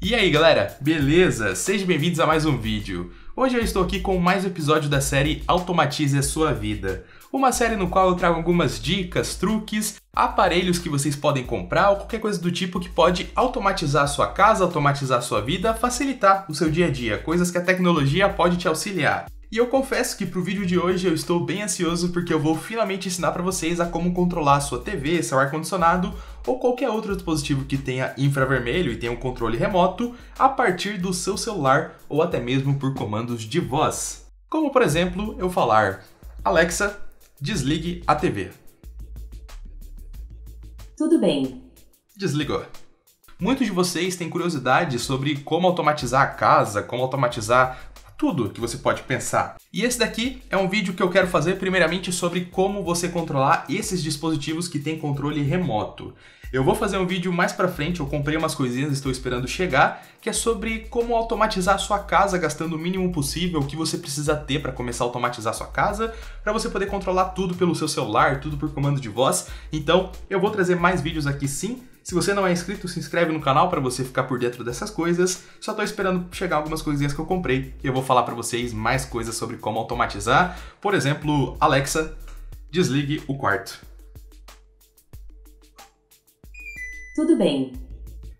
E aí galera, beleza? Sejam bem-vindos a mais um vídeo. Hoje eu estou aqui com mais um episódio da série Automatize a Sua Vida. Uma série no qual eu trago algumas dicas, truques, aparelhos que vocês podem comprar ou qualquer coisa do tipo que pode automatizar a sua casa, automatizar a sua vida, facilitar o seu dia a dia, coisas que a tecnologia pode te auxiliar. E eu confesso que pro vídeo de hoje eu estou bem ansioso porque eu vou finalmente ensinar para vocês a como controlar a sua TV, seu ar-condicionado ou qualquer outro dispositivo que tenha infravermelho e tenha um controle remoto a partir do seu celular ou até mesmo por comandos de voz. Como por exemplo, eu falar: Alexa, desligue a TV. Tudo bem. Desligou. Muitos de vocês têm curiosidade sobre como automatizar a casa, como automatizar tudo que você pode pensar. E esse daqui é um vídeo que eu quero fazer primeiramente sobre como você controlar esses dispositivos que têm controle remoto. Eu vou fazer um vídeo mais pra frente, eu comprei umas coisinhas, estou esperando chegar, que é sobre como automatizar a sua casa gastando o mínimo possível, o que você precisa ter para começar a automatizar a sua casa, para você poder controlar tudo pelo seu celular, tudo por comando de voz. Então, eu vou trazer mais vídeos aqui sim, se você não é inscrito, se inscreve no canal para você ficar por dentro dessas coisas. Só tô esperando chegar algumas coisinhas que eu comprei e eu vou falar para vocês mais coisas sobre como automatizar. Por exemplo, Alexa, desligue o quarto. Tudo bem.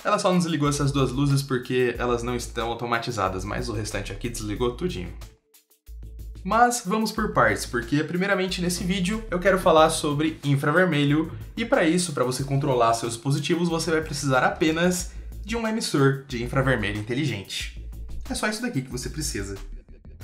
Ela só não desligou essas duas luzes porque elas não estão automatizadas, mas o restante aqui desligou tudinho. Mas vamos por partes, porque primeiramente nesse vídeo eu quero falar sobre infravermelho e para isso, para você controlar seus dispositivos, você vai precisar apenas de um emissor de infravermelho inteligente. É só isso daqui que você precisa.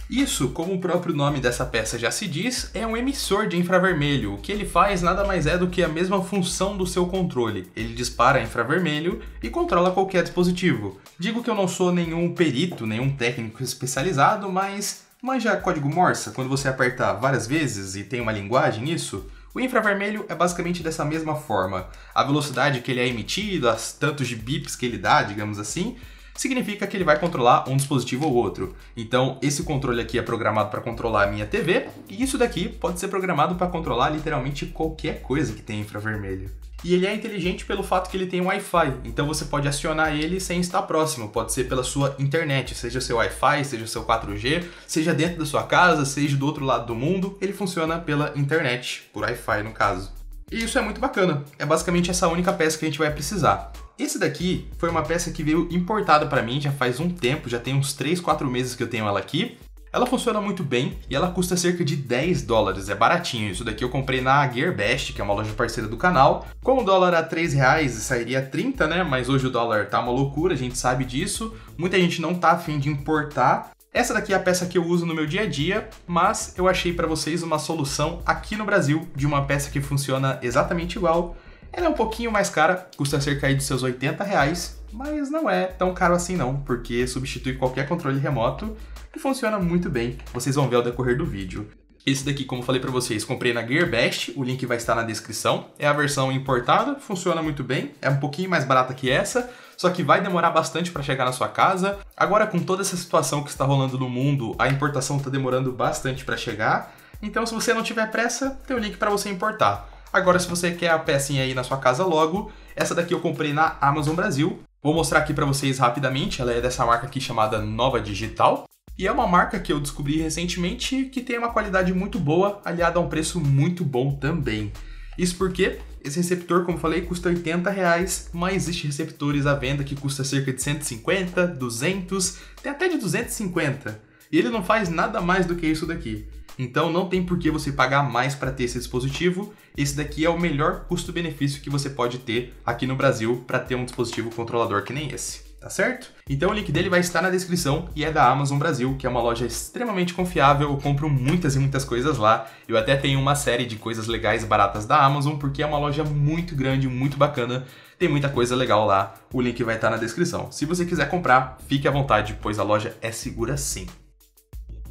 Isso, como o próprio nome dessa peça já se diz, é um emissor de infravermelho. O que ele faz nada mais é do que a mesma função do seu controle. Ele dispara infravermelho e controla qualquer dispositivo. Digo que eu não sou nenhum perito, nenhum técnico especializado, mas manja código Morse, quando você aperta várias vezes e tem uma linguagem nisso? O infravermelho é basicamente dessa mesma forma. A velocidade que ele é emitido, as tantos de bips que ele dá, digamos assim, significa que ele vai controlar um dispositivo ou outro. Então, esse controle aqui é programado para controlar a minha TV, e isso daqui pode ser programado para controlar literalmente qualquer coisa que tem infravermelho. E ele é inteligente pelo fato que ele tem Wi-Fi, então você pode acionar ele sem estar próximo, pode ser pela sua internet, seja seu Wi-Fi, seja seu 4G, seja dentro da sua casa, seja do outro lado do mundo, ele funciona pela internet, por Wi-Fi no caso. E isso é muito bacana, é basicamente essa única peça que a gente vai precisar. Esse daqui foi uma peça que veio importada para mim já faz um tempo, já tem uns 3, 4 meses que eu tenho ela aqui. Ela funciona muito bem e ela custa cerca de 10 dólares, é baratinho. Isso daqui eu comprei na GearBest, que é uma loja parceira do canal. Com o dólar a 3 reais, sairia 30, né? Mas hoje o dólar tá uma loucura, a gente sabe disso. Muita gente não tá afim de importar. Essa daqui é a peça que eu uso no meu dia a dia, mas eu achei para vocês uma solução aqui no Brasil de uma peça que funciona exatamente igual ela é um pouquinho mais cara, custa cerca de seus 80 reais, mas não é tão caro assim não, porque substitui qualquer controle remoto e funciona muito bem. Vocês vão ver ao decorrer do vídeo. Esse daqui, como falei para vocês, comprei na GearBest, o link vai estar na descrição. É a versão importada, funciona muito bem, é um pouquinho mais barata que essa, só que vai demorar bastante para chegar na sua casa. Agora, com toda essa situação que está rolando no mundo, a importação está demorando bastante para chegar. Então, se você não tiver pressa, tem o link para você importar. Agora, se você quer a pecinha aí na sua casa logo, essa daqui eu comprei na Amazon Brasil. Vou mostrar aqui para vocês rapidamente. Ela é dessa marca aqui chamada Nova Digital. E é uma marca que eu descobri recentemente que tem uma qualidade muito boa, aliada a um preço muito bom também. Isso porque esse receptor, como falei, custa 80 reais, mas existem receptores à venda que custa cerca de 150, 200, tem até de 250. E ele não faz nada mais do que isso daqui. Então não tem por que você pagar mais para ter esse dispositivo. Esse daqui é o melhor custo-benefício que você pode ter aqui no Brasil para ter um dispositivo controlador que nem esse, tá certo? Então o link dele vai estar na descrição e é da Amazon Brasil, que é uma loja extremamente confiável. Eu compro muitas e muitas coisas lá. Eu até tenho uma série de coisas legais e baratas da Amazon, porque é uma loja muito grande, muito bacana. Tem muita coisa legal lá. O link vai estar na descrição. Se você quiser comprar, fique à vontade, pois a loja é segura sim.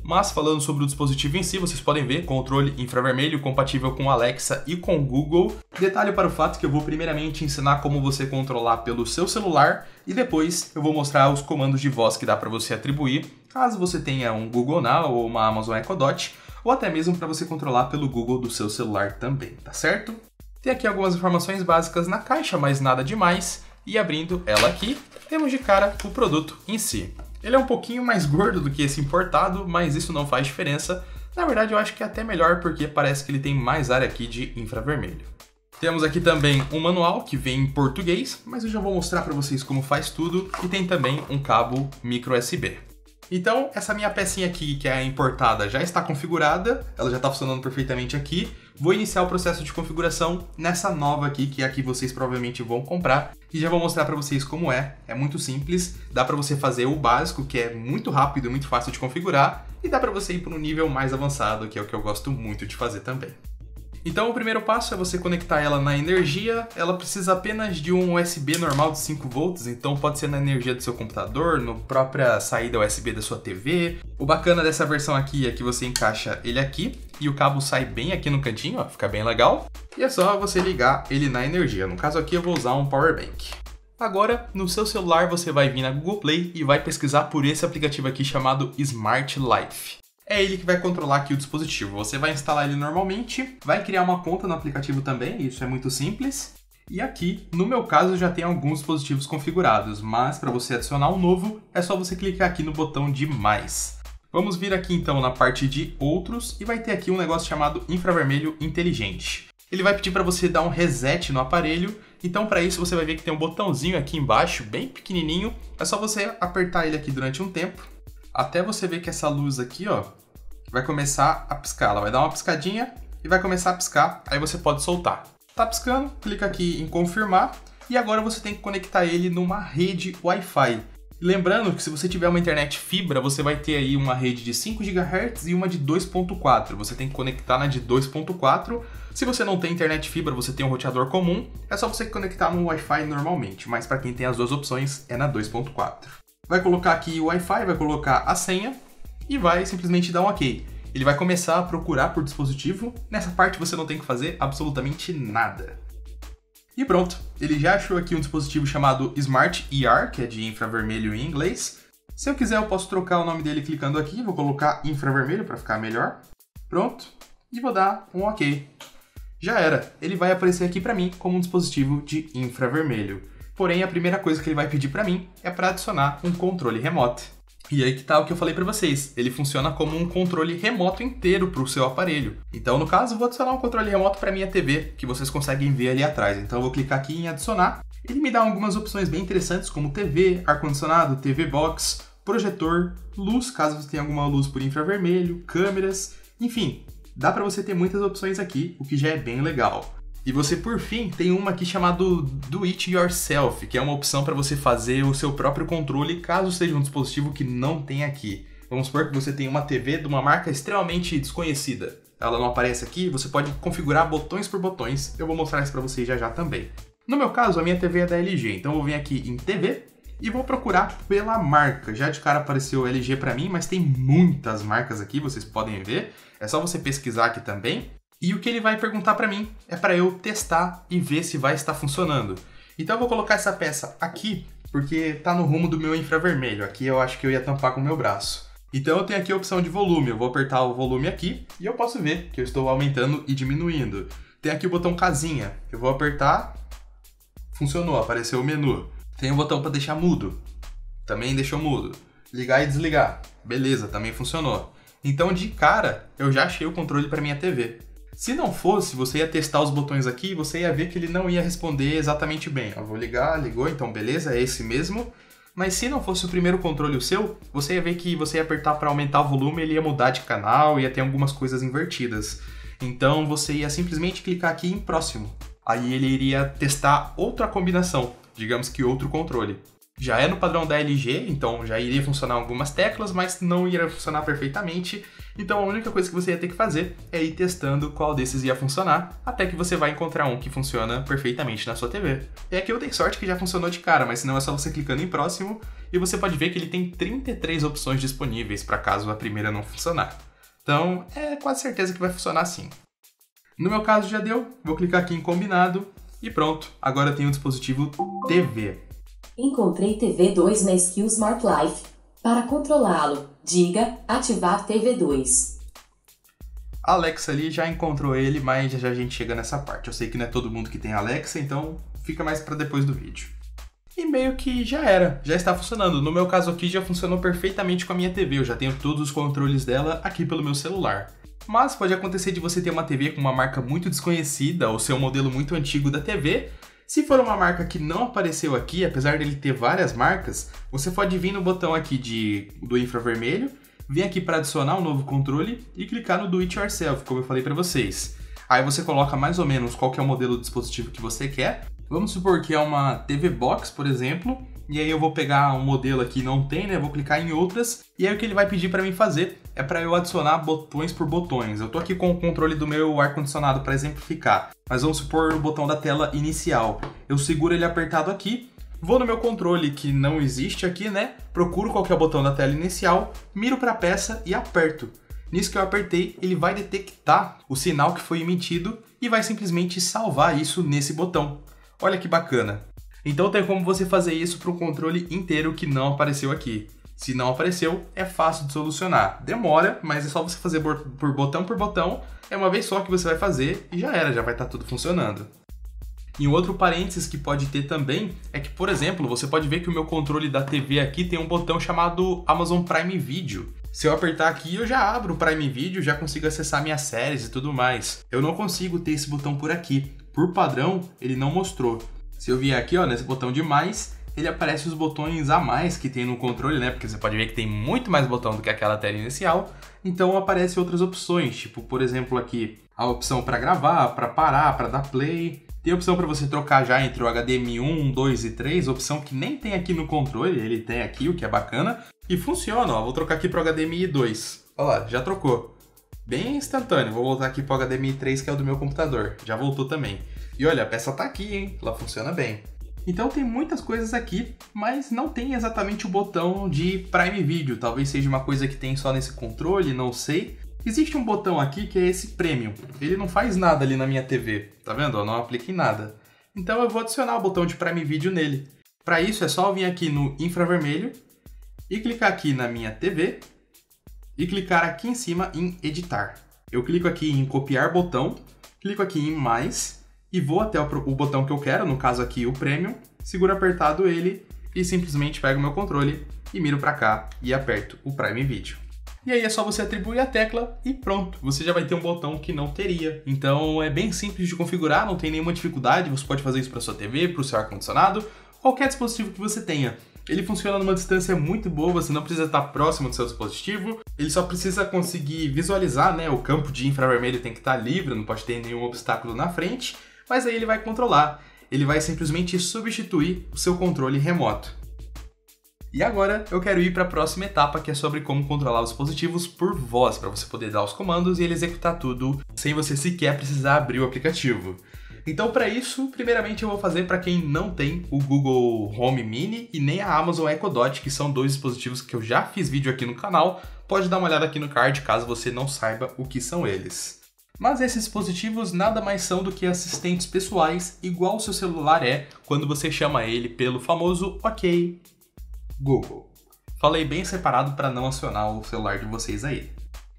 Mas falando sobre o dispositivo em si, vocês podem ver controle infravermelho compatível com Alexa e com Google. Detalhe para o fato que eu vou primeiramente ensinar como você controlar pelo seu celular e depois eu vou mostrar os comandos de voz que dá para você atribuir, caso você tenha um Google Now ou uma Amazon Echo Dot, ou até mesmo para você controlar pelo Google do seu celular também, tá certo? Tem aqui algumas informações básicas na caixa, mas nada demais. E abrindo ela aqui, temos de cara o produto em si. Ele é um pouquinho mais gordo do que esse importado, mas isso não faz diferença. Na verdade, eu acho que é até melhor porque parece que ele tem mais área aqui de infravermelho. Temos aqui também um manual que vem em português, mas eu já vou mostrar para vocês como faz tudo e tem também um cabo micro USB. Então, essa minha pecinha aqui, que é importada, já está configurada, ela já está funcionando perfeitamente aqui. Vou iniciar o processo de configuração nessa nova aqui, que é a que vocês provavelmente vão comprar, e já vou mostrar para vocês como é. É muito simples, dá para você fazer o básico, que é muito rápido e muito fácil de configurar, e dá para você ir para um nível mais avançado, que é o que eu gosto muito de fazer também. Então o primeiro passo é você conectar ela na energia. Ela precisa apenas de um USB normal de 5 volts, então pode ser na energia do seu computador, no própria saída USB da sua TV. O bacana dessa versão aqui é que você encaixa ele aqui e o cabo sai bem aqui no cantinho, ó, fica bem legal. E é só você ligar ele na energia. No caso aqui eu vou usar um power bank. Agora, no seu celular você vai vir na Google Play e vai pesquisar por esse aplicativo aqui chamado Smart Life é ele que vai controlar aqui o dispositivo. Você vai instalar ele normalmente, vai criar uma conta no aplicativo também, isso é muito simples. E aqui, no meu caso, já tem alguns dispositivos configurados, mas para você adicionar um novo, é só você clicar aqui no botão de mais. Vamos vir aqui então na parte de outros e vai ter aqui um negócio chamado infravermelho inteligente. Ele vai pedir para você dar um reset no aparelho, então para isso você vai ver que tem um botãozinho aqui embaixo, bem pequenininho, é só você apertar ele aqui durante um tempo até você ver que essa luz aqui, ó, vai começar a piscar. Ela vai dar uma piscadinha e vai começar a piscar, aí você pode soltar. Tá piscando, clica aqui em confirmar e agora você tem que conectar ele numa rede Wi-Fi. Lembrando que se você tiver uma internet fibra, você vai ter aí uma rede de 5 GHz e uma de 2.4. Você tem que conectar na de 2.4. Se você não tem internet fibra, você tem um roteador comum, é só você conectar no Wi-Fi normalmente, mas para quem tem as duas opções é na 2.4 vai colocar aqui o Wi-Fi, vai colocar a senha e vai simplesmente dar um OK. Ele vai começar a procurar por dispositivo. Nessa parte você não tem que fazer absolutamente nada. E pronto, ele já achou aqui um dispositivo chamado Smart ER, que é de infravermelho em inglês. Se eu quiser, eu posso trocar o nome dele clicando aqui, vou colocar infravermelho para ficar melhor. Pronto, e vou dar um OK. Já era, ele vai aparecer aqui para mim como um dispositivo de infravermelho. Porém, a primeira coisa que ele vai pedir para mim é para adicionar um controle remoto. E aí que tá o que eu falei para vocês. Ele funciona como um controle remoto inteiro para o seu aparelho. Então, no caso, vou adicionar um controle remoto para minha TV, que vocês conseguem ver ali atrás. Então, eu vou clicar aqui em adicionar. Ele me dá algumas opções bem interessantes, como TV, ar-condicionado, TV box, projetor, luz, caso você tenha alguma luz por infravermelho, câmeras, enfim, dá para você ter muitas opções aqui, o que já é bem legal. E você, por fim, tem uma aqui chamada Do It Yourself, que é uma opção para você fazer o seu próprio controle caso seja um dispositivo que não tem aqui. Vamos supor que você tem uma TV de uma marca extremamente desconhecida. Ela não aparece aqui, você pode configurar botões por botões. Eu vou mostrar isso para vocês já já também. No meu caso, a minha TV é da LG, então eu vou vir aqui em TV e vou procurar pela marca. Já de cara apareceu LG para mim, mas tem muitas marcas aqui, vocês podem ver. É só você pesquisar aqui também. E o que ele vai perguntar para mim é para eu testar e ver se vai estar funcionando. Então eu vou colocar essa peça aqui, porque tá no rumo do meu infravermelho. Aqui eu acho que eu ia tampar com o meu braço. Então eu tenho aqui a opção de volume. Eu vou apertar o volume aqui e eu posso ver que eu estou aumentando e diminuindo. Tem aqui o botão casinha. Eu vou apertar. Funcionou, apareceu o menu. Tem o botão para deixar mudo. Também deixou mudo. Ligar e desligar. Beleza, também funcionou. Então de cara, eu já achei o controle para minha TV. Se não fosse, você ia testar os botões aqui e você ia ver que ele não ia responder exatamente bem. Eu vou ligar, ligou, então beleza, é esse mesmo. Mas se não fosse o primeiro controle o seu, você ia ver que você ia apertar para aumentar o volume, ele ia mudar de canal, ia ter algumas coisas invertidas. Então você ia simplesmente clicar aqui em próximo. Aí ele iria testar outra combinação, digamos que outro controle. Já é no padrão da LG, então já iria funcionar algumas teclas, mas não iria funcionar perfeitamente. Então a única coisa que você ia ter que fazer é ir testando qual desses ia funcionar, até que você vai encontrar um que funciona perfeitamente na sua TV. E aqui eu dei sorte que já funcionou de cara, mas senão é só você clicando em próximo e você pode ver que ele tem 33 opções disponíveis para caso a primeira não funcionar. Então é quase certeza que vai funcionar sim. No meu caso já deu, vou clicar aqui em combinado e pronto, agora eu tenho o dispositivo TV. Encontrei TV2 na Skill Smart Life. Para controlá-lo, diga ativar TV2. Alexa ali já encontrou ele, mas já, a gente chega nessa parte. Eu sei que não é todo mundo que tem Alexa, então fica mais para depois do vídeo. e meio que já era, já está funcionando. No meu caso aqui já funcionou perfeitamente com a minha TV, eu já tenho todos os controles dela aqui pelo meu celular. Mas pode acontecer de você ter uma TV com uma marca muito desconhecida ou ser um modelo muito antigo da TV. Se for uma marca que não apareceu aqui, apesar dele ter várias marcas, você pode vir no botão aqui de, do infravermelho, vir aqui para adicionar um novo controle e clicar no Do It Yourself, como eu falei para vocês. Aí você coloca mais ou menos qual é o modelo do dispositivo que você quer. Vamos supor que é uma TV Box, por exemplo, e aí eu vou pegar um modelo aqui não tem, né? Vou clicar em outras e aí o que ele vai pedir para mim fazer é para eu adicionar botões por botões. Eu tô aqui com o controle do meu ar condicionado para exemplificar, mas vamos supor o botão da tela inicial. Eu seguro ele apertado aqui, vou no meu controle que não existe aqui, né? Procuro qual é o botão da tela inicial, miro para a peça e aperto. Nisso que eu apertei, ele vai detectar o sinal que foi emitido e vai simplesmente salvar isso nesse botão. Olha que bacana. Então tem como você fazer isso para o controle inteiro que não apareceu aqui. Se não apareceu, é fácil de solucionar. Demora, mas é só você fazer por botão por botão. É uma vez só que você vai fazer e já era, já vai estar tá tudo funcionando. E um outro parênteses que pode ter também é que, por exemplo, você pode ver que o meu controle da TV aqui tem um botão chamado Amazon Prime Video. Se eu apertar aqui, eu já abro o Prime Video, já consigo acessar minhas séries e tudo mais. Eu não consigo ter esse botão por aqui. Por padrão, ele não mostrou. Se eu vier aqui, ó, nesse botão de mais, ele aparece os botões a mais que tem no controle, né? Porque você pode ver que tem muito mais botão do que aquela tela inicial. Então aparecem outras opções, tipo, por exemplo, aqui a opção para gravar, para parar, para dar play. Tem a opção para você trocar já entre o HDMI 1, 2 e 3, opção que nem tem aqui no controle, ele tem aqui, o que é bacana. E funciona, ó. Vou trocar aqui para o HDMI 2. Olha lá, já trocou. Bem instantâneo. Vou voltar aqui para o HDMI 3, que é o do meu computador. Já voltou também. E olha, a peça tá aqui, hein? Ela funciona bem. Então tem muitas coisas aqui, mas não tem exatamente o botão de Prime Video. Talvez seja uma coisa que tem só nesse controle, não sei. Existe um botão aqui que é esse Premium. Ele não faz nada ali na minha TV, tá vendo? Eu não aplico em nada. Então eu vou adicionar o botão de Prime Video nele. Para isso é só vir aqui no infravermelho e clicar aqui na minha TV e clicar aqui em cima em editar. Eu clico aqui em copiar botão, clico aqui em mais e vou até o, o botão que eu quero, no caso aqui o Premium, seguro apertado ele e simplesmente pego o meu controle e miro para cá e aperto o Prime Video. E aí é só você atribuir a tecla e pronto, você já vai ter um botão que não teria. Então é bem simples de configurar, não tem nenhuma dificuldade, você pode fazer isso para sua TV, para o seu ar-condicionado, qualquer dispositivo que você tenha. Ele funciona numa distância muito boa, você não precisa estar próximo do seu dispositivo, ele só precisa conseguir visualizar, né? O campo de infravermelho tem que estar livre, não pode ter nenhum obstáculo na frente mas aí ele vai controlar. Ele vai simplesmente substituir o seu controle remoto. E agora eu quero ir para a próxima etapa, que é sobre como controlar os dispositivos por voz, para você poder dar os comandos e ele executar tudo sem você sequer precisar abrir o aplicativo. Então, para isso, primeiramente eu vou fazer para quem não tem o Google Home Mini e nem a Amazon Echo Dot, que são dois dispositivos que eu já fiz vídeo aqui no canal. Pode dar uma olhada aqui no card caso você não saiba o que são eles. Mas esses dispositivos nada mais são do que assistentes pessoais, igual o seu celular é quando você chama ele pelo famoso OK Google. Falei bem separado para não acionar o celular de vocês aí.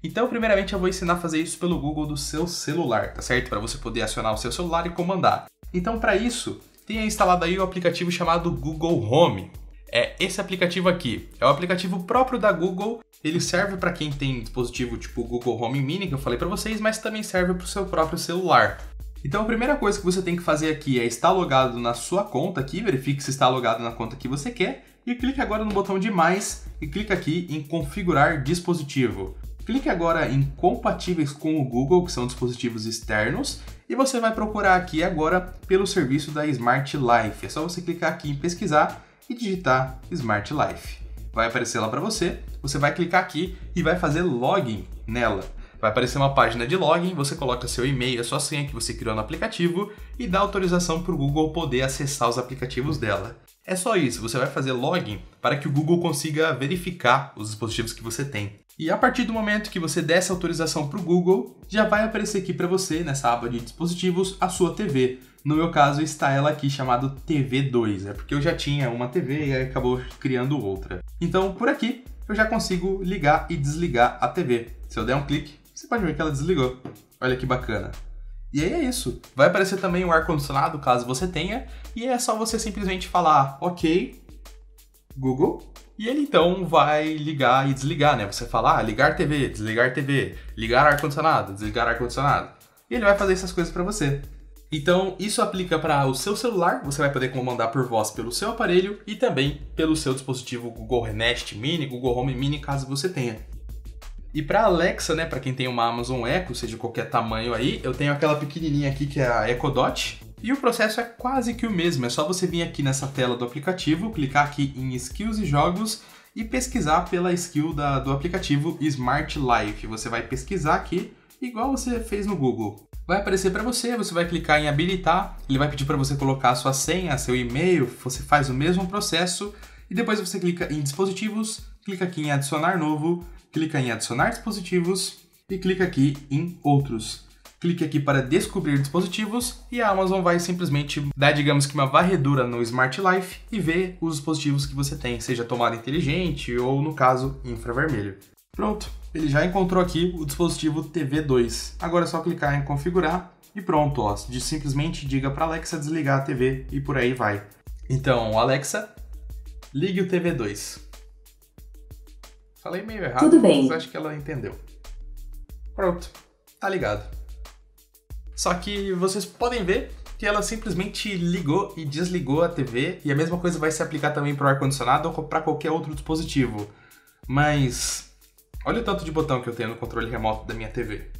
Então, primeiramente, eu vou ensinar a fazer isso pelo Google do seu celular, tá certo? Para você poder acionar o seu celular e comandar. Então, para isso, tenha instalado aí o aplicativo chamado Google Home. É esse aplicativo aqui. É o aplicativo próprio da Google ele serve para quem tem dispositivo tipo o Google Home Mini, que eu falei para vocês, mas também serve para o seu próprio celular. Então a primeira coisa que você tem que fazer aqui é estar logado na sua conta aqui, verifique se está logado na conta que você quer e clique agora no botão de mais e clique aqui em configurar dispositivo. Clique agora em compatíveis com o Google, que são dispositivos externos, e você vai procurar aqui agora pelo serviço da Smart Life. É só você clicar aqui em pesquisar e digitar Smart Life vai aparecer lá para você. Você vai clicar aqui e vai fazer login nela. Vai aparecer uma página de login, você coloca seu e-mail, a sua senha que você criou no aplicativo e dá autorização para o Google poder acessar os aplicativos dela. É só isso, você vai fazer login para que o Google consiga verificar os dispositivos que você tem. E a partir do momento que você der essa autorização para o Google, já vai aparecer aqui para você, nessa aba de dispositivos, a sua TV. No meu caso, está ela aqui chamado TV2, é porque eu já tinha uma TV e acabou criando outra. Então, por aqui, eu já consigo ligar e desligar a TV. Se eu der um clique, você pode ver que ela desligou. Olha que bacana. E aí é isso. Vai aparecer também o ar-condicionado, caso você tenha, e é só você simplesmente falar OK, Google, e ele então vai ligar e desligar, né? Você fala, ah, ligar TV, desligar TV, ligar ar-condicionado, desligar ar-condicionado. E ele vai fazer essas coisas para você. Então, isso aplica para o seu celular, você vai poder comandar por voz pelo seu aparelho e também pelo seu dispositivo Google Nest Mini, Google Home Mini, caso você tenha. E para Alexa, né, para quem tem uma Amazon Echo, seja qualquer tamanho aí, eu tenho aquela pequenininha aqui que é a Echo Dot, e o processo é quase que o mesmo, é só você vir aqui nessa tela do aplicativo, clicar aqui em Skills e Jogos e pesquisar pela skill da, do aplicativo Smart Life. Você vai pesquisar aqui, igual você fez no Google. Vai aparecer para você, você vai clicar em habilitar, ele vai pedir para você colocar a sua senha, seu e-mail, você faz o mesmo processo e depois você clica em dispositivos, clica aqui em adicionar novo, clica em adicionar dispositivos e clica aqui em outros clique aqui para descobrir dispositivos e a Amazon vai simplesmente dar, digamos que uma varredura no Smart Life e ver os dispositivos que você tem, seja tomada inteligente ou, no caso, infravermelho. Pronto, ele já encontrou aqui o dispositivo TV2. Agora é só clicar em configurar e pronto, ó, de simplesmente diga para Alexa desligar a TV e por aí vai. Então, Alexa, ligue o TV2. Falei meio errado, Tudo bem. mas acho que ela entendeu. Pronto, tá ligado. Só que vocês podem ver que ela simplesmente ligou e desligou a TV, e a mesma coisa vai se aplicar também para o ar-condicionado ou para qualquer outro dispositivo. Mas olha o tanto de botão que eu tenho no controle remoto da minha TV.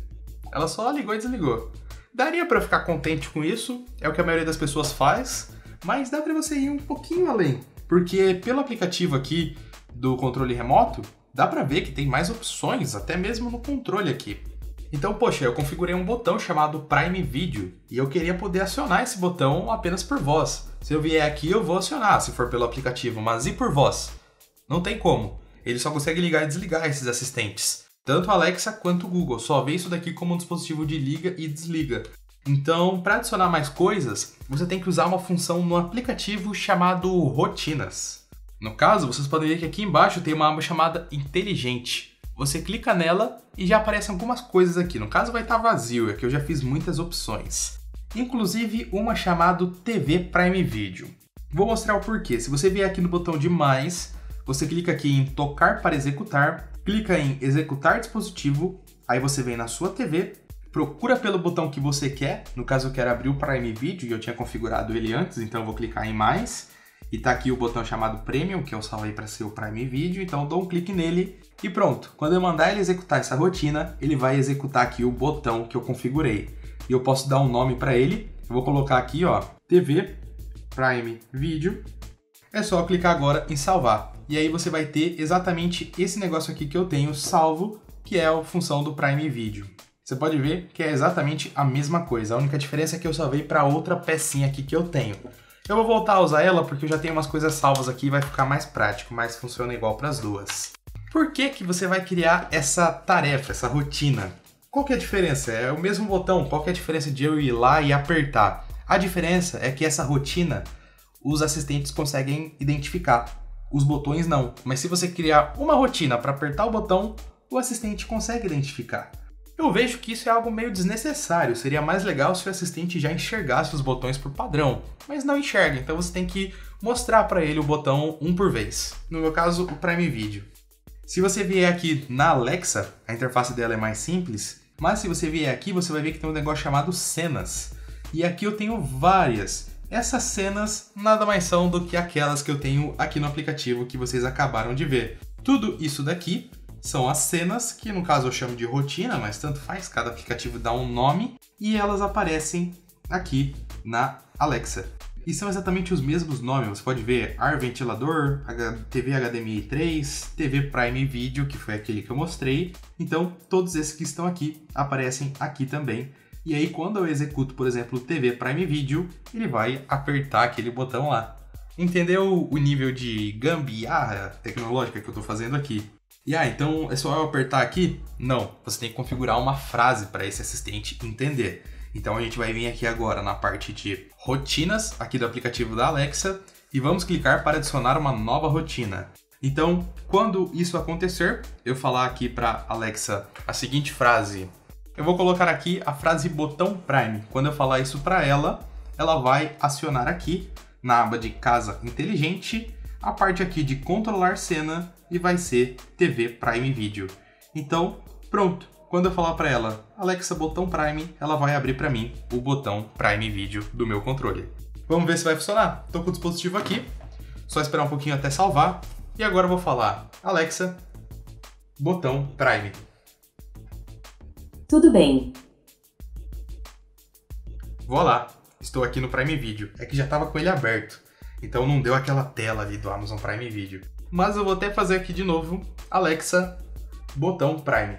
Ela só ligou e desligou. Daria para ficar contente com isso, é o que a maioria das pessoas faz, mas dá para você ir um pouquinho além, porque pelo aplicativo aqui do controle remoto, dá para ver que tem mais opções, até mesmo no controle aqui. Então, poxa, eu configurei um botão chamado Prime Video e eu queria poder acionar esse botão apenas por voz. Se eu vier aqui, eu vou acionar, se for pelo aplicativo, mas e por voz? Não tem como. Ele só consegue ligar e desligar esses assistentes. Tanto a Alexa quanto o Google só vê isso daqui como um dispositivo de liga e desliga. Então, para adicionar mais coisas, você tem que usar uma função no aplicativo chamado Rotinas. No caso, vocês podem ver que aqui embaixo tem uma aba chamada Inteligente. Você clica nela e já aparecem algumas coisas aqui. No caso vai estar vazio, é que eu já fiz muitas opções. Inclusive uma chamada TV Prime Video. Vou mostrar o porquê. Se você vier aqui no botão de mais, você clica aqui em tocar para executar, clica em executar dispositivo, aí você vem na sua TV, procura pelo botão que você quer, no caso eu quero abrir o Prime Video e eu tinha configurado ele antes, então eu vou clicar em mais, e tá aqui o botão chamado Premium, que eu salvei para ser o Prime Video, então dou um clique nele e pronto. Quando eu mandar ele executar essa rotina, ele vai executar aqui o botão que eu configurei. E eu posso dar um nome para ele. Eu vou colocar aqui, ó, TV Prime Video. É só clicar agora em salvar. E aí você vai ter exatamente esse negócio aqui que eu tenho salvo, que é a função do Prime Video. Você pode ver que é exatamente a mesma coisa. A única diferença é que eu salvei para outra pecinha aqui que eu tenho. Eu vou voltar a usar ela porque eu já tenho umas coisas salvas aqui e vai ficar mais prático, mas funciona igual para as duas. Por que, que você vai criar essa tarefa, essa rotina? Qual que é a diferença? É o mesmo botão, qual que é a diferença de eu ir lá e apertar? A diferença é que essa rotina os assistentes conseguem identificar, os botões não. Mas se você criar uma rotina para apertar o botão, o assistente consegue identificar. Eu vejo que isso é algo meio desnecessário. Seria mais legal se o assistente já enxergasse os botões por padrão, mas não enxerga, então você tem que mostrar para ele o botão um por vez. No meu caso, o Prime Video. Se você vier aqui na Alexa, a interface dela é mais simples, mas se você vier aqui, você vai ver que tem um negócio chamado cenas. E aqui eu tenho várias. Essas cenas nada mais são do que aquelas que eu tenho aqui no aplicativo que vocês acabaram de ver. Tudo isso daqui são as cenas, que no caso eu chamo de rotina, mas tanto faz, cada aplicativo dá um nome, e elas aparecem aqui na Alexa. E são exatamente os mesmos nomes, você pode ver ar ventilador, TV HDMI 3, TV Prime Video, que foi aquele que eu mostrei. Então, todos esses que estão aqui aparecem aqui também. E aí, quando eu executo, por exemplo, TV Prime Video, ele vai apertar aquele botão lá. Entendeu o nível de gambiarra tecnológica que eu estou fazendo aqui? E ah, então é só eu apertar aqui? Não, você tem que configurar uma frase para esse assistente entender. Então a gente vai vir aqui agora na parte de rotinas aqui do aplicativo da Alexa e vamos clicar para adicionar uma nova rotina. Então, quando isso acontecer, eu falar aqui para Alexa a seguinte frase: eu vou colocar aqui a frase botão Prime. Quando eu falar isso para ela, ela vai acionar aqui na aba de casa inteligente a parte aqui de controlar cena e vai ser TV Prime Video. Então, pronto. Quando eu falar para ela, Alexa, botão Prime, ela vai abrir para mim o botão Prime Video do meu controle. Vamos ver se vai funcionar. Tô com o dispositivo aqui, só esperar um pouquinho até salvar. E agora eu vou falar, Alexa, botão Prime. Tudo bem. Vou lá, estou aqui no Prime Video. É que já estava com ele aberto, então não deu aquela tela ali do Amazon Prime Video. Mas eu vou até fazer aqui de novo, Alexa, botão Prime.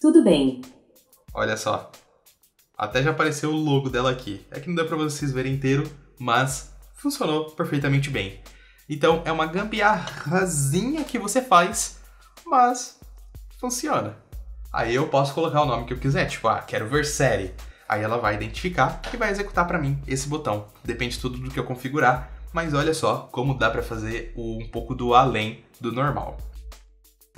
Tudo bem. Olha só, até já apareceu o logo dela aqui. É que não deu para vocês verem inteiro, mas funcionou perfeitamente bem. Então é uma gambiarrazinha que você faz, mas funciona. Aí eu posso colocar o nome que eu quiser, tipo, ah, quero ver série. Aí ela vai identificar e vai executar para mim esse botão. Depende tudo do que eu configurar, mas olha só como dá para fazer um pouco do além do normal.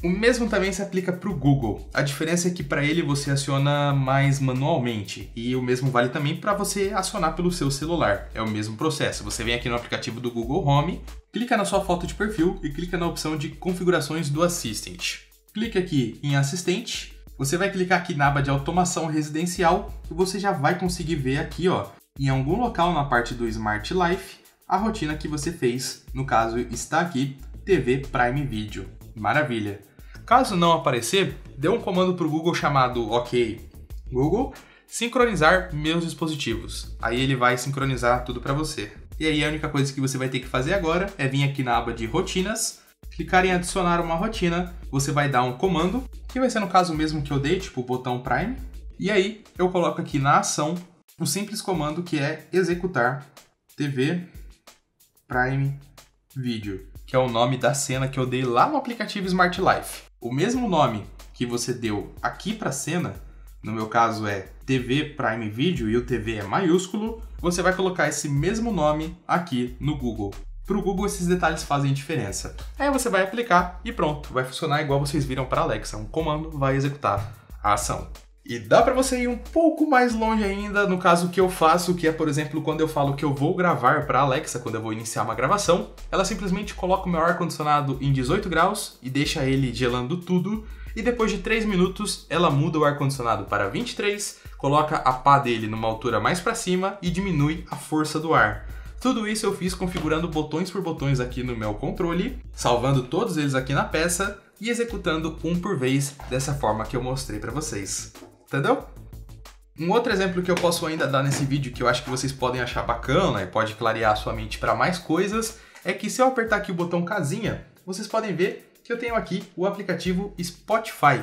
O mesmo também se aplica para o Google. A diferença é que para ele você aciona mais manualmente e o mesmo vale também para você acionar pelo seu celular. É o mesmo processo. Você vem aqui no aplicativo do Google Home, clica na sua foto de perfil e clica na opção de configurações do Assistant. Clique aqui em Assistente. Você vai clicar aqui na aba de automação residencial e você já vai conseguir ver aqui, ó, em algum local na parte do Smart Life, a rotina que você fez. No caso, está aqui TV Prime Video. Maravilha! Caso não aparecer, dê um comando para o Google chamado OK Google sincronizar meus dispositivos. Aí ele vai sincronizar tudo para você. E aí a única coisa que você vai ter que fazer agora é vir aqui na aba de rotinas, clicar em adicionar uma rotina, você vai dar um comando, que vai ser no caso mesmo que eu dei, tipo o botão Prime, e aí eu coloco aqui na ação um simples comando que é executar TV Prime Video, que é o nome da cena que eu dei lá no aplicativo Smart Life o mesmo nome que você deu aqui para a cena, no meu caso é TV Prime Video e o TV é maiúsculo, você vai colocar esse mesmo nome aqui no Google. Para o Google esses detalhes fazem diferença. Aí você vai aplicar e pronto, vai funcionar igual vocês viram para Alexa, um comando vai executar a ação. E dá para você ir um pouco mais longe ainda no caso que eu faço, que é, por exemplo, quando eu falo que eu vou gravar para Alexa, quando eu vou iniciar uma gravação, ela simplesmente coloca o meu ar-condicionado em 18 graus e deixa ele gelando tudo, e depois de 3 minutos ela muda o ar-condicionado para 23, coloca a pá dele numa altura mais para cima e diminui a força do ar. Tudo isso eu fiz configurando botões por botões aqui no meu controle, salvando todos eles aqui na peça e executando um por vez dessa forma que eu mostrei para vocês. Entendeu? Um outro exemplo que eu posso ainda dar nesse vídeo que eu acho que vocês podem achar bacana e pode clarear a sua mente para mais coisas é que se eu apertar aqui o botão casinha, vocês podem ver que eu tenho aqui o aplicativo Spotify.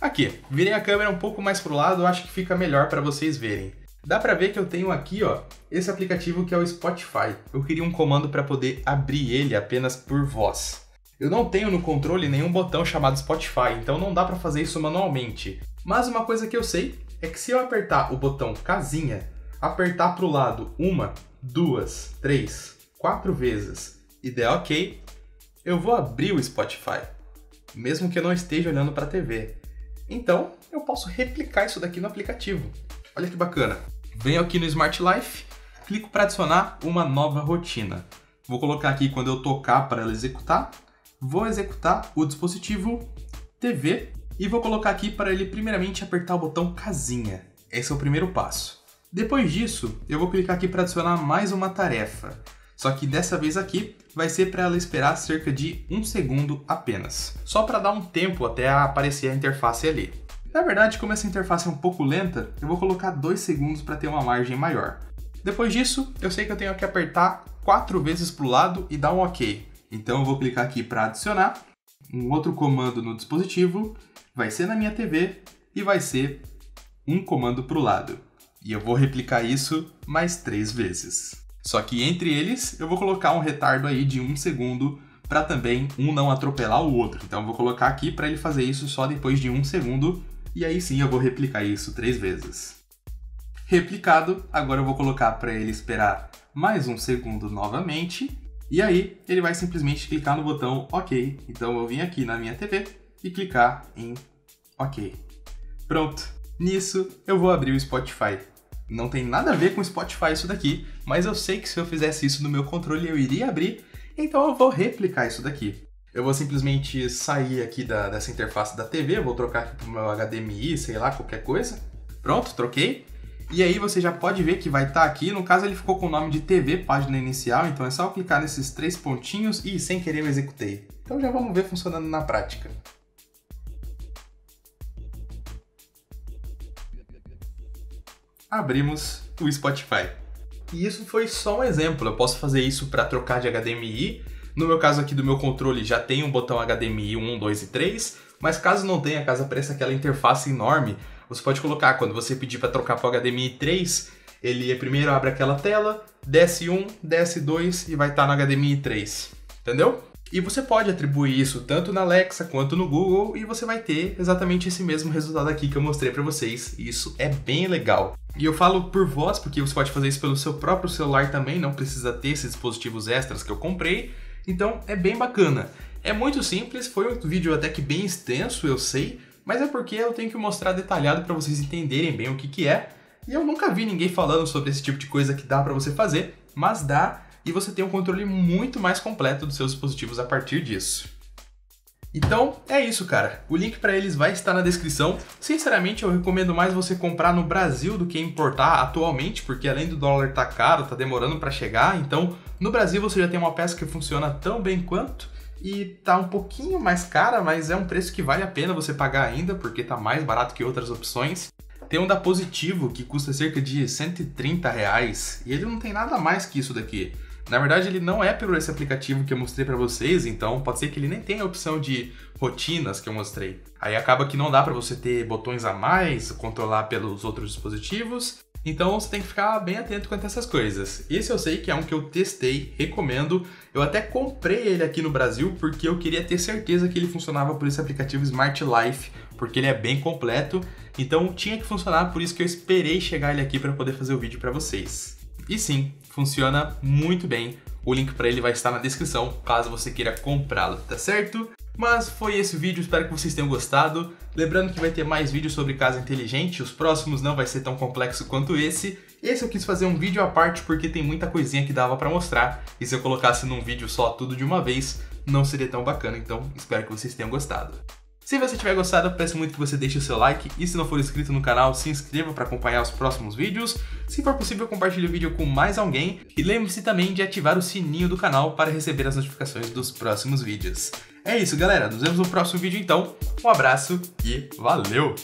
Aqui, virei a câmera um pouco mais pro lado, eu acho que fica melhor para vocês verem. Dá para ver que eu tenho aqui, ó, esse aplicativo que é o Spotify. Eu queria um comando para poder abrir ele apenas por voz. Eu não tenho no controle nenhum botão chamado Spotify, então não dá para fazer isso manualmente. Mas uma coisa que eu sei é que se eu apertar o botão casinha, apertar para o lado uma, duas, três, quatro vezes e der OK, eu vou abrir o Spotify, mesmo que eu não esteja olhando para a TV. Então, eu posso replicar isso daqui no aplicativo. Olha que bacana. Venho aqui no Smart Life, clico para adicionar uma nova rotina. Vou colocar aqui quando eu tocar para ela executar. Vou executar o dispositivo TV e vou colocar aqui para ele primeiramente apertar o botão casinha. Esse é o primeiro passo. Depois disso, eu vou clicar aqui para adicionar mais uma tarefa. Só que dessa vez aqui vai ser para ela esperar cerca de um segundo apenas. Só para dar um tempo até aparecer a interface ali. Na verdade, como essa interface é um pouco lenta, eu vou colocar dois segundos para ter uma margem maior. Depois disso, eu sei que eu tenho que apertar quatro vezes para o lado e dar um OK. Então eu vou clicar aqui para adicionar um outro comando no dispositivo vai ser na minha TV e vai ser um comando para o lado. E eu vou replicar isso mais três vezes. Só que entre eles eu vou colocar um retardo aí de um segundo para também um não atropelar o outro. Então eu vou colocar aqui para ele fazer isso só depois de um segundo e aí sim eu vou replicar isso três vezes. Replicado, agora eu vou colocar para ele esperar mais um segundo novamente e aí ele vai simplesmente clicar no botão OK. Então eu vim aqui na minha TV e clicar em OK. Pronto. Nisso, eu vou abrir o Spotify. Não tem nada a ver com o Spotify isso daqui, mas eu sei que se eu fizesse isso no meu controle eu iria abrir, então eu vou replicar isso daqui. Eu vou simplesmente sair aqui da, dessa interface da TV, vou trocar aqui pro meu HDMI, sei lá, qualquer coisa. Pronto, troquei. E aí você já pode ver que vai estar tá aqui, no caso ele ficou com o nome de TV, página inicial, então é só clicar nesses três pontinhos e sem querer eu executei. Então já vamos ver funcionando na prática. Abrimos o Spotify. E isso foi só um exemplo, eu posso fazer isso para trocar de HDMI. No meu caso aqui do meu controle já tem um botão HDMI 1, 2 e 3, mas caso não tenha, caso apareça aquela interface enorme, você pode colocar, quando você pedir para trocar para o HDMI 3, ele primeiro abre aquela tela, desce 1, desce 2 e vai estar tá no HDMI 3. Entendeu? E você pode atribuir isso tanto na Alexa quanto no Google e você vai ter exatamente esse mesmo resultado aqui que eu mostrei para vocês. Isso é bem legal. E eu falo por voz porque você pode fazer isso pelo seu próprio celular também, não precisa ter esses dispositivos extras que eu comprei. Então é bem bacana. É muito simples, foi um vídeo até que bem extenso, eu sei, mas é porque eu tenho que mostrar detalhado para vocês entenderem bem o que, que é. E eu nunca vi ninguém falando sobre esse tipo de coisa que dá para você fazer, mas dá e você tem um controle muito mais completo dos seus dispositivos a partir disso. Então, é isso, cara. O link para eles vai estar na descrição. Sinceramente, eu recomendo mais você comprar no Brasil do que importar atualmente, porque além do dólar tá caro, tá demorando para chegar, então no Brasil você já tem uma peça que funciona tão bem quanto e tá um pouquinho mais cara, mas é um preço que vale a pena você pagar ainda, porque tá mais barato que outras opções. Tem um da Positivo que custa cerca de 130 reais e ele não tem nada mais que isso daqui. Na verdade, ele não é pelo esse aplicativo que eu mostrei para vocês, então pode ser que ele nem tenha a opção de rotinas que eu mostrei. Aí acaba que não dá para você ter botões a mais, controlar pelos outros dispositivos. Então você tem que ficar bem atento quanto a essas coisas. Esse eu sei que é um que eu testei, recomendo. Eu até comprei ele aqui no Brasil porque eu queria ter certeza que ele funcionava por esse aplicativo Smart Life, porque ele é bem completo. Então tinha que funcionar, por isso que eu esperei chegar ele aqui para poder fazer o vídeo para vocês. E sim, funciona muito bem. O link para ele vai estar na descrição, caso você queira comprá-lo, tá certo? Mas foi esse o vídeo, espero que vocês tenham gostado. Lembrando que vai ter mais vídeos sobre casa inteligente, os próximos não vai ser tão complexo quanto esse. Esse eu quis fazer um vídeo à parte porque tem muita coisinha que dava para mostrar, e se eu colocasse num vídeo só tudo de uma vez, não seria tão bacana, então espero que vocês tenham gostado. Se você tiver gostado, peço muito que você deixe o seu like e se não for inscrito no canal, se inscreva para acompanhar os próximos vídeos. Se for possível, compartilhe o vídeo com mais alguém e lembre-se também de ativar o sininho do canal para receber as notificações dos próximos vídeos. É isso, galera. Nos vemos no próximo vídeo então. Um abraço e valeu!